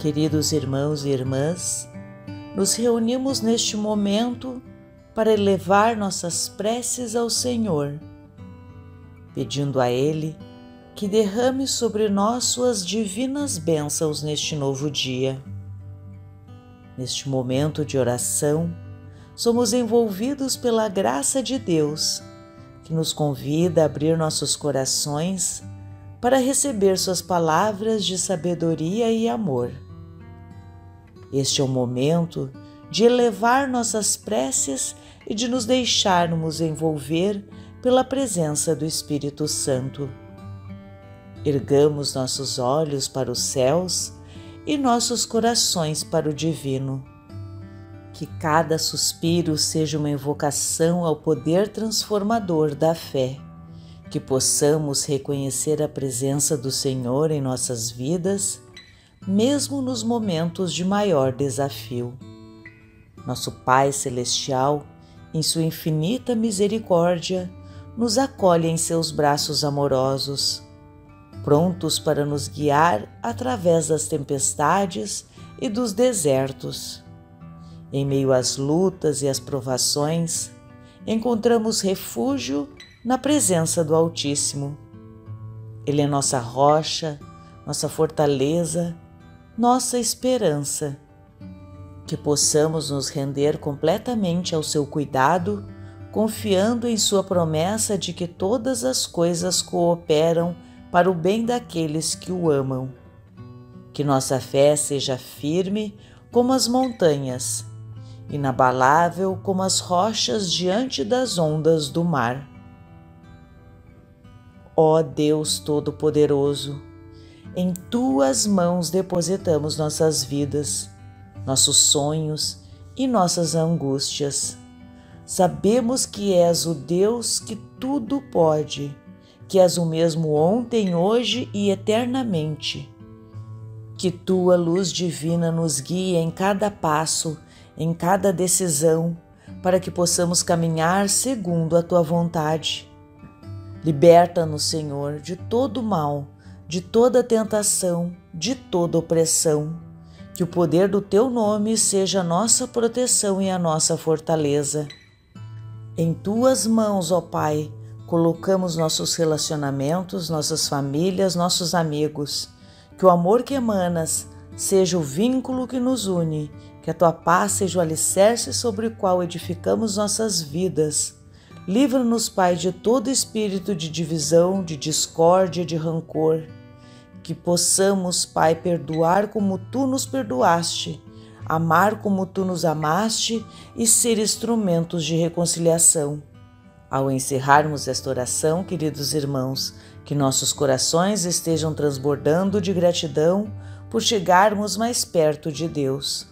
Queridos irmãos e irmãs, nos reunimos neste momento para elevar nossas preces ao Senhor, pedindo a Ele que derrame sobre nós suas divinas bênçãos neste novo dia. Neste momento de oração, somos envolvidos pela graça de Deus, que nos convida a abrir nossos corações para receber Suas palavras de sabedoria e amor. Este é o momento de elevar nossas preces e de nos deixarmos envolver pela presença do Espírito Santo. Ergamos nossos olhos para os céus e nossos corações para o divino. Que cada suspiro seja uma invocação ao poder transformador da fé. Que possamos reconhecer a presença do Senhor em nossas vidas mesmo nos momentos de maior desafio. Nosso Pai Celestial, em Sua infinita misericórdia, nos acolhe em seus braços amorosos, prontos para nos guiar através das tempestades e dos desertos. Em meio às lutas e às provações, encontramos refúgio na presença do Altíssimo. Ele é nossa rocha, nossa fortaleza nossa esperança. Que possamos nos render completamente ao seu cuidado, confiando em Sua promessa de que todas as coisas cooperam para o bem daqueles que o amam. Que nossa fé seja firme como as montanhas, inabalável como as rochas diante das ondas do mar. Ó Deus Todo-Poderoso, em tuas mãos depositamos nossas vidas, nossos sonhos e nossas angústias. Sabemos que és o Deus que tudo pode, que és o mesmo ontem, hoje e eternamente. Que tua luz divina nos guie em cada passo, em cada decisão, para que possamos caminhar segundo a tua vontade. Liberta-nos, Senhor, de todo mal de toda tentação, de toda opressão. Que o poder do teu nome seja a nossa proteção e a nossa fortaleza. Em tuas mãos, ó Pai, colocamos nossos relacionamentos, nossas famílias, nossos amigos. Que o amor que emanas seja o vínculo que nos une, que a tua paz seja o alicerce sobre o qual edificamos nossas vidas. Livra-nos, Pai, de todo espírito de divisão, de discórdia, de rancor que possamos, Pai, perdoar como tu nos perdoaste, amar como tu nos amaste e ser instrumentos de reconciliação. Ao encerrarmos esta oração, queridos irmãos, que nossos corações estejam transbordando de gratidão por chegarmos mais perto de Deus.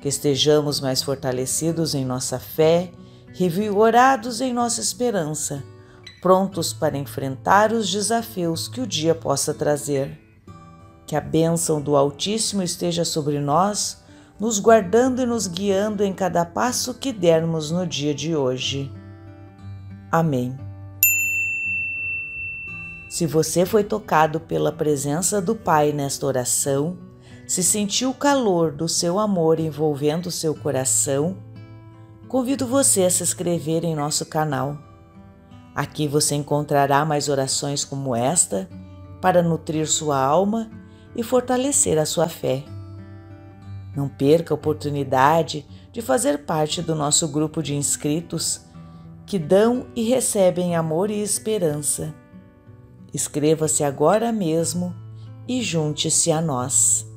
Que estejamos mais fortalecidos em nossa fé, revigorados em nossa esperança prontos para enfrentar os desafios que o dia possa trazer. Que a bênção do Altíssimo esteja sobre nós, nos guardando e nos guiando em cada passo que dermos no dia de hoje. Amém. Se você foi tocado pela presença do Pai nesta oração, se sentiu o calor do seu amor envolvendo seu coração, convido você a se inscrever em nosso canal Aqui você encontrará mais orações como esta para nutrir sua alma e fortalecer a sua fé. Não perca a oportunidade de fazer parte do nosso grupo de inscritos que dão e recebem amor e esperança. Inscreva-se agora mesmo e junte-se a nós.